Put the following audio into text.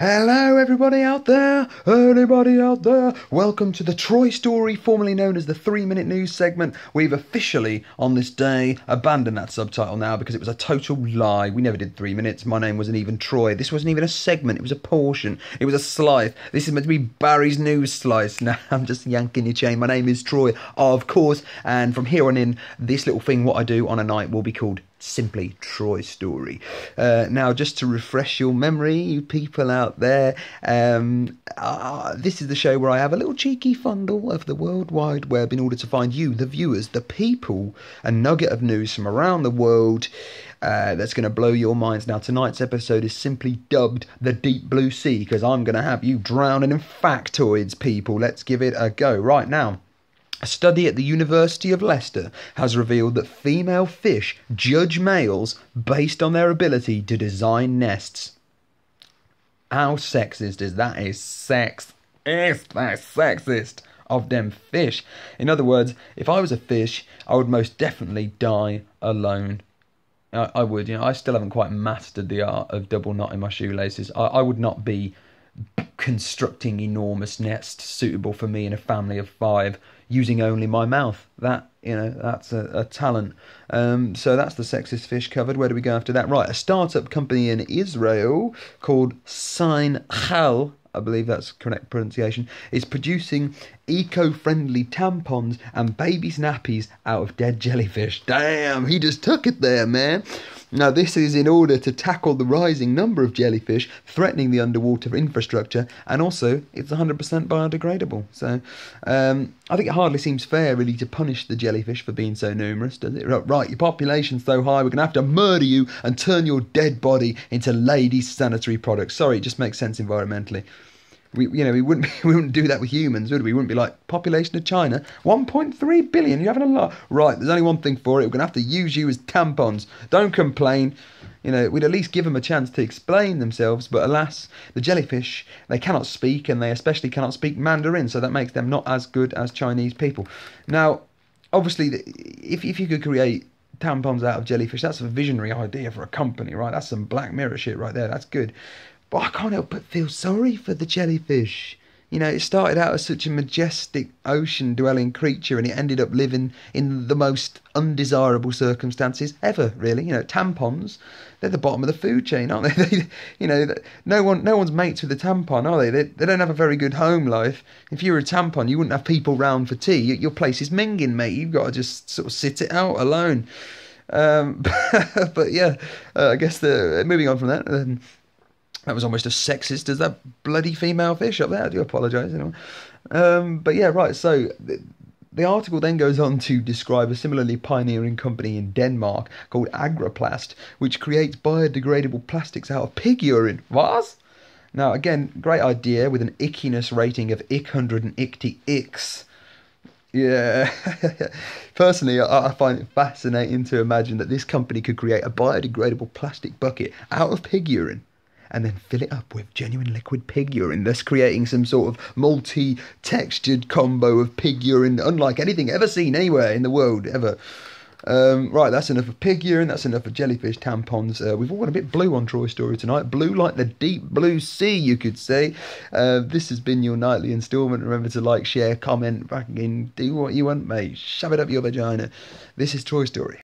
Hello, everybody out there! Anybody out there? Welcome to the Troy Story, formerly known as the three minute news segment. We've officially, on this day, abandoned that subtitle now because it was a total lie. We never did three minutes. My name wasn't even Troy. This wasn't even a segment, it was a portion. It was a slice. This is meant to be Barry's news slice. Now, I'm just yanking your chain. My name is Troy, of course, and from here on in, this little thing, what I do on a night, will be called simply Troy Story. Uh, now, just to refresh your memory, you people out there, um, uh, this is the show where I have a little cheeky fondle of the World Wide Web in order to find you, the viewers, the people, a nugget of news from around the world. Uh, that's going to blow your minds. Now, tonight's episode is simply dubbed The Deep Blue Sea because I'm going to have you drowning in factoids, people. Let's give it a go. Right now, a study at the University of Leicester has revealed that female fish judge males based on their ability to design nests. How sexist is that? Is sex? Is that sexist of them fish? In other words, if I was a fish, I would most definitely die alone. I, I would, you know, I still haven't quite mastered the art of double knotting my shoelaces. I, I would not be constructing enormous nests suitable for me and a family of five using only my mouth. That you know, that's a, a talent. Um, so that's the sexist fish covered. Where do we go after that? Right, a startup company in Israel called Sign Hal. I believe that's correct pronunciation, is producing eco friendly tampons and baby's nappies out of dead jellyfish. Damn, he just took it there, man. Now, this is in order to tackle the rising number of jellyfish threatening the underwater infrastructure, and also it's 100% biodegradable. So, um, I think it hardly seems fair, really, to punish the jellyfish for being so numerous, does it? Right, your population's so high, we're going to have to murder you and turn your dead body into ladies' sanitary products. Sorry, it just makes sense environmentally. We, you know, we wouldn't be, we wouldn't do that with humans, would we? We wouldn't be like population of China, 1.3 billion. You're having a lot, right? There's only one thing for it. We're gonna have to use you as tampons. Don't complain. You know, we'd at least give them a chance to explain themselves. But alas, the jellyfish they cannot speak, and they especially cannot speak Mandarin, so that makes them not as good as Chinese people. Now, obviously, if if you could create tampons out of jellyfish, that's a visionary idea for a company, right? That's some Black Mirror shit right there. That's good. But I can't help but feel sorry for the jellyfish. You know, it started out as such a majestic ocean dwelling creature and it ended up living in the most undesirable circumstances ever, really. You know, tampons, they're the bottom of the food chain, aren't they? they you know, no one no one's mates with a tampon, are they? they? They don't have a very good home life. If you were a tampon, you wouldn't have people round for tea. Your place is minging, mate. You've got to just sort of sit it out alone. Um, but yeah, uh, I guess the moving on from that. Um, that was almost as sexist as that bloody female fish up there. I do apologise. Anyway. Um, but yeah, right. So the, the, article then goes on to describe a similarly pioneering company in Denmark called Agroplast, which creates biodegradable plastics out of pig urine. What? Now, again, great idea with an ickiness rating of ick 180 icks. Yeah. Personally, I find it fascinating to imagine that this company could create a biodegradable plastic bucket out of pig urine and then fill it up with genuine liquid pig urine, thus creating some sort of multi textured combo of pig urine unlike anything ever seen anywhere in the world ever. Um, right, that's enough of pig urine, that's enough of jellyfish tampons. Uh, we've all got a bit blue on Troy Story tonight. Blue like the deep blue sea, you could say. Uh, this has been your nightly instalment. Remember to like, share, comment, back in, do what you want, mate. Shove it up your vagina. This is Troy Story.